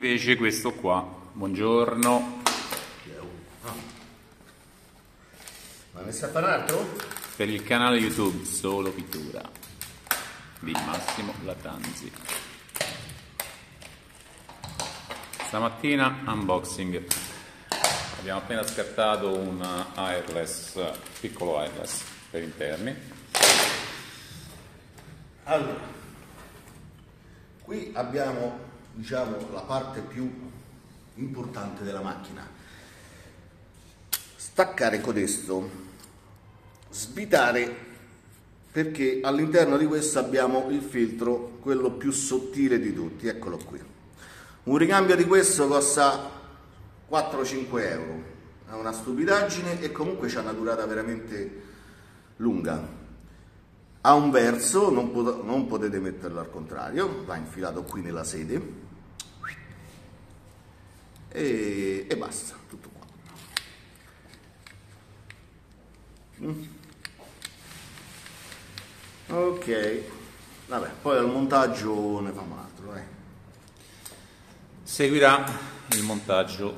Invece questo qua, buongiorno, Ma ne sa fare altro? per il canale YouTube Solo Pittura di Massimo Latanzi. Stamattina unboxing. Abbiamo appena scartato un wireless, piccolo wireless per interni. Allora, qui abbiamo diciamo la parte più importante della macchina. Staccare codesto, svitare perché all'interno di questo abbiamo il filtro, quello più sottile di tutti, eccolo qui. Un ricambio di questo costa 4-5 euro, è una stupidaggine e comunque c'ha una durata veramente lunga. Ha un verso, non, pot- non potete metterlo al contrario, va infilato qui nella sede e, e basta, tutto qua. Mm. Ok, vabbè, poi al montaggio ne fa un altro, eh. Seguirà il montaggio